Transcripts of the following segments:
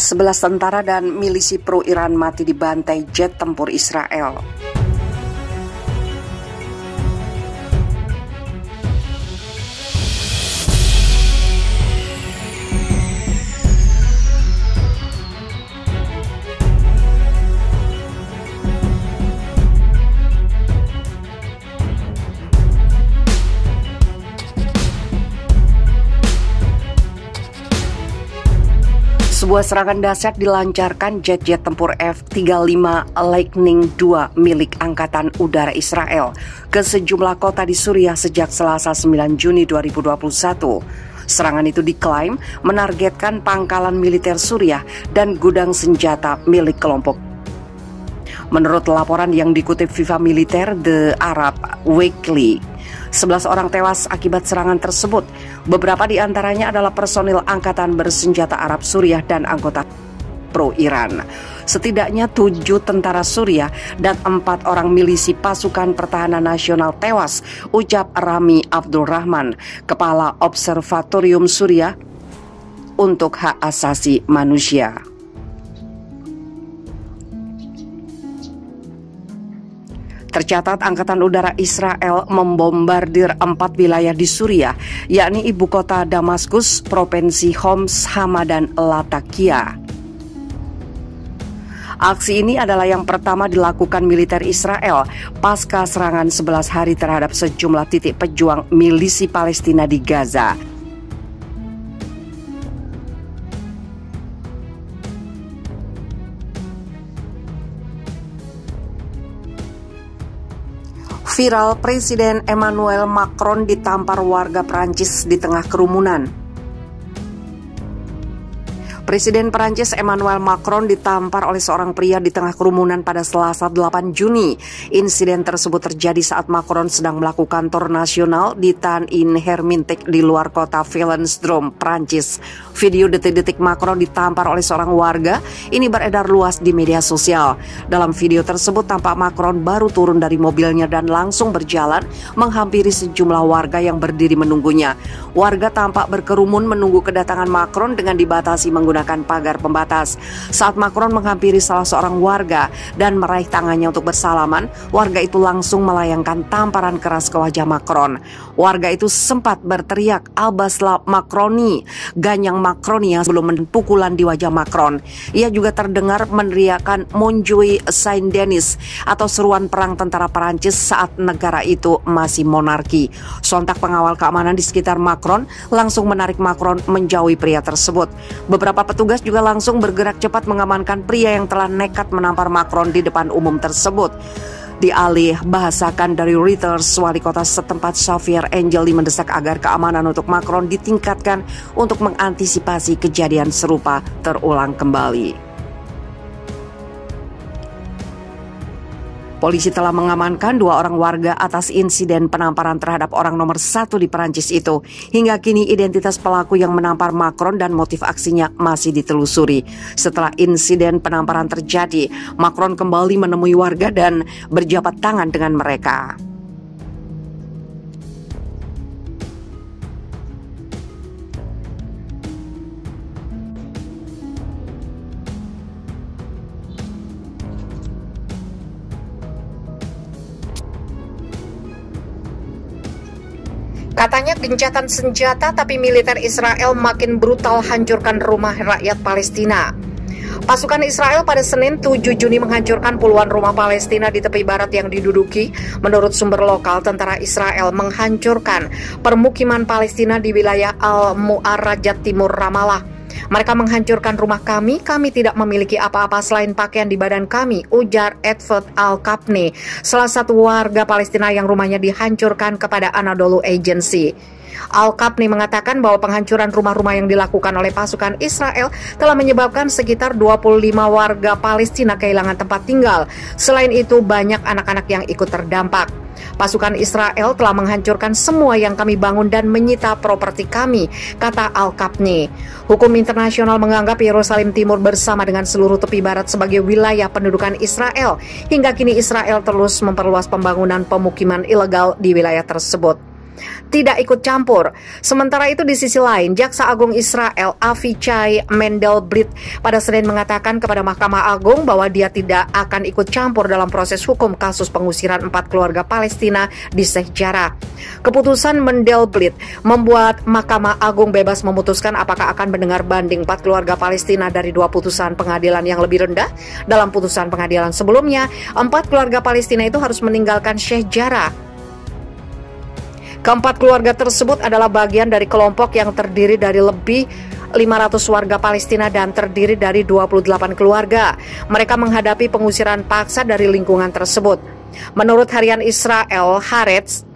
11 tentara dan milisi pro-Iran mati dibantai jet tempur Israel. Sebuah serangan dahsyat dilancarkan jet-jet tempur F-35 Lightning II milik Angkatan Udara Israel ke sejumlah kota di Suriah sejak Selasa 9 Juni 2021. Serangan itu diklaim menargetkan pangkalan militer Suriah dan gudang senjata milik kelompok Menurut laporan yang dikutip FIFA Militer The Arab Weekly, 11 orang tewas akibat serangan tersebut. Beberapa di antaranya adalah personil angkatan bersenjata Arab Suriah dan anggota pro-Iran. Setidaknya tujuh tentara Suriah dan empat orang milisi pasukan pertahanan nasional tewas, ucap Rami Abdul Rahman, Kepala Observatorium Suriah untuk Hak Asasi Manusia. Tercatat Angkatan Udara Israel membombardir empat wilayah di Suriah, yakni ibu kota Damaskus, Provinsi Homs, Hama, dan Latakia. Aksi ini adalah yang pertama dilakukan militer Israel pasca serangan 11 hari terhadap sejumlah titik pejuang milisi Palestina di Gaza. Viral Presiden Emmanuel Macron ditampar warga Prancis di tengah kerumunan. Presiden Perancis Emmanuel Macron ditampar oleh seorang pria di tengah kerumunan pada Selasa 8 Juni. Insiden tersebut terjadi saat Macron sedang melakukan tur nasional di Tan in Hermintic di luar kota Valensdrom, Perancis. Video detik-detik Macron ditampar oleh seorang warga ini beredar luas di media sosial. Dalam video tersebut tampak Macron baru turun dari mobilnya dan langsung berjalan menghampiri sejumlah warga yang berdiri menunggunya. Warga tampak berkerumun menunggu kedatangan Macron dengan dibatasi menggunakan menggunakan pagar pembatas. Saat Macron menghampiri salah seorang warga dan meraih tangannya untuk bersalaman, warga itu langsung melayangkan tamparan keras ke wajah Macron. Warga itu sempat berteriak Albasla Macroni, ganyang Macroni yang sebelum pukulan di wajah Macron. Ia juga terdengar meneriakan Monjui Saint Denis atau seruan perang tentara Perancis saat negara itu masih monarki. Sontak pengawal keamanan di sekitar Macron langsung menarik Macron menjauhi pria tersebut. Beberapa petugas juga langsung bergerak cepat mengamankan pria yang telah nekat menampar Macron di depan umum tersebut. Dialih bahasakan dari Reuters, wali kota setempat Xavier Angeli mendesak agar keamanan untuk Macron ditingkatkan untuk mengantisipasi kejadian serupa terulang kembali. Polisi telah mengamankan dua orang warga atas insiden penamparan terhadap orang nomor satu di Perancis itu. Hingga kini identitas pelaku yang menampar Macron dan motif aksinya masih ditelusuri. Setelah insiden penamparan terjadi, Macron kembali menemui warga dan berjabat tangan dengan mereka. Katanya gencatan senjata tapi militer Israel makin brutal hancurkan rumah rakyat Palestina. Pasukan Israel pada Senin 7 Juni menghancurkan puluhan rumah Palestina di tepi barat yang diduduki. Menurut sumber lokal, tentara Israel menghancurkan permukiman Palestina di wilayah Al-Mu'arrajat Timur Ramallah. Mereka menghancurkan rumah kami, kami tidak memiliki apa-apa selain pakaian di badan kami, ujar Edward Al-Kapni, salah satu warga Palestina yang rumahnya dihancurkan kepada Anadolu Agency. Al-Kapni mengatakan bahwa penghancuran rumah-rumah yang dilakukan oleh pasukan Israel telah menyebabkan sekitar 25 warga Palestina kehilangan tempat tinggal. Selain itu, banyak anak-anak yang ikut terdampak. Pasukan Israel telah menghancurkan semua yang kami bangun dan menyita properti kami, kata Al-Kapni. Hukum internasional menganggap Yerusalem Timur bersama dengan seluruh tepi barat sebagai wilayah pendudukan Israel. Hingga kini Israel terus memperluas pembangunan pemukiman ilegal di wilayah tersebut. Tidak ikut campur. Sementara itu di sisi lain, Jaksa Agung Israel Avichai Mendelblit pada Senin mengatakan kepada Mahkamah Agung bahwa dia tidak akan ikut campur dalam proses hukum kasus pengusiran empat keluarga Palestina di Sheikh Jarrah. Keputusan Mendelblit membuat Mahkamah Agung bebas memutuskan apakah akan mendengar banding empat keluarga Palestina dari dua putusan pengadilan yang lebih rendah. Dalam putusan pengadilan sebelumnya, empat keluarga Palestina itu harus meninggalkan Sheikh Jarrah Keempat keluarga tersebut adalah bagian dari kelompok yang terdiri dari lebih 500 warga Palestina dan terdiri dari 28 keluarga. Mereka menghadapi pengusiran paksa dari lingkungan tersebut. Menurut harian Israel, Haaretz,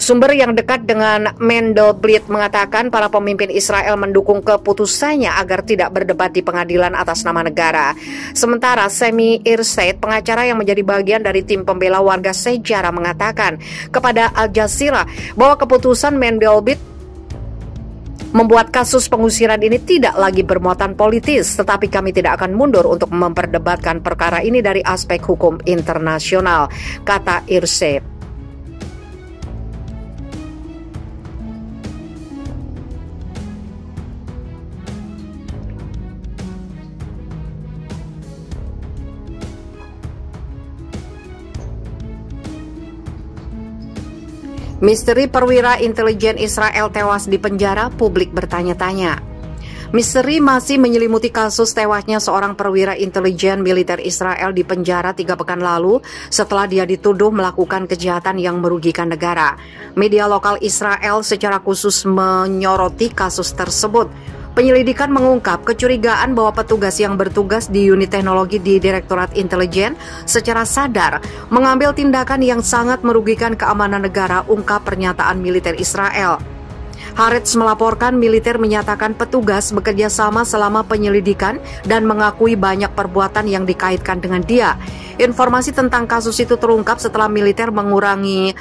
Sumber yang dekat dengan Mendelblit mengatakan para pemimpin Israel mendukung keputusannya agar tidak berdebat di pengadilan atas nama negara. Sementara Semi Irset, pengacara yang menjadi bagian dari tim pembela warga sejarah mengatakan kepada Al Jazeera bahwa keputusan Mendelblit membuat kasus pengusiran ini tidak lagi bermuatan politis, tetapi kami tidak akan mundur untuk memperdebatkan perkara ini dari aspek hukum internasional, kata Irset. Misteri perwira intelijen Israel tewas di penjara, publik bertanya-tanya. Misteri masih menyelimuti kasus tewasnya seorang perwira intelijen militer Israel di penjara tiga pekan lalu setelah dia dituduh melakukan kejahatan yang merugikan negara. Media lokal Israel secara khusus menyoroti kasus tersebut. Penyelidikan mengungkap kecurigaan bahwa petugas yang bertugas di unit teknologi di Direktorat Intelijen secara sadar mengambil tindakan yang sangat merugikan keamanan negara, ungkap pernyataan militer Israel. Haaretz melaporkan militer menyatakan petugas bekerja sama selama penyelidikan dan mengakui banyak perbuatan yang dikaitkan dengan dia. Informasi tentang kasus itu terungkap setelah militer mengurangi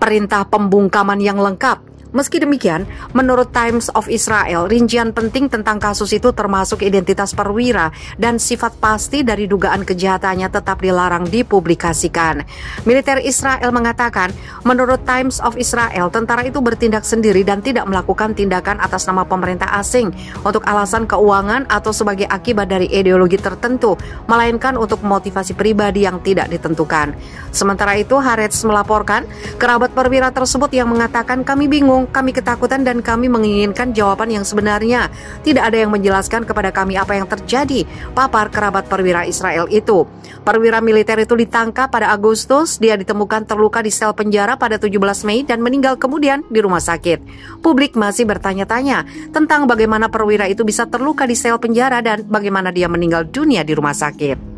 perintah pembungkaman yang lengkap Meski demikian, menurut Times of Israel, rincian penting tentang kasus itu termasuk identitas perwira dan sifat pasti dari dugaan kejahatannya tetap dilarang dipublikasikan. Militer Israel mengatakan, menurut Times of Israel, tentara itu bertindak sendiri dan tidak melakukan tindakan atas nama pemerintah asing untuk alasan keuangan atau sebagai akibat dari ideologi tertentu, melainkan untuk motivasi pribadi yang tidak ditentukan. Sementara itu, Haaretz melaporkan kerabat perwira tersebut yang mengatakan kami bingung kami ketakutan dan kami menginginkan jawaban yang sebenarnya. Tidak ada yang menjelaskan kepada kami apa yang terjadi, papar kerabat perwira Israel itu. Perwira militer itu ditangkap pada Agustus, dia ditemukan terluka di sel penjara pada 17 Mei dan meninggal kemudian di rumah sakit. Publik masih bertanya-tanya tentang bagaimana perwira itu bisa terluka di sel penjara dan bagaimana dia meninggal dunia di rumah sakit.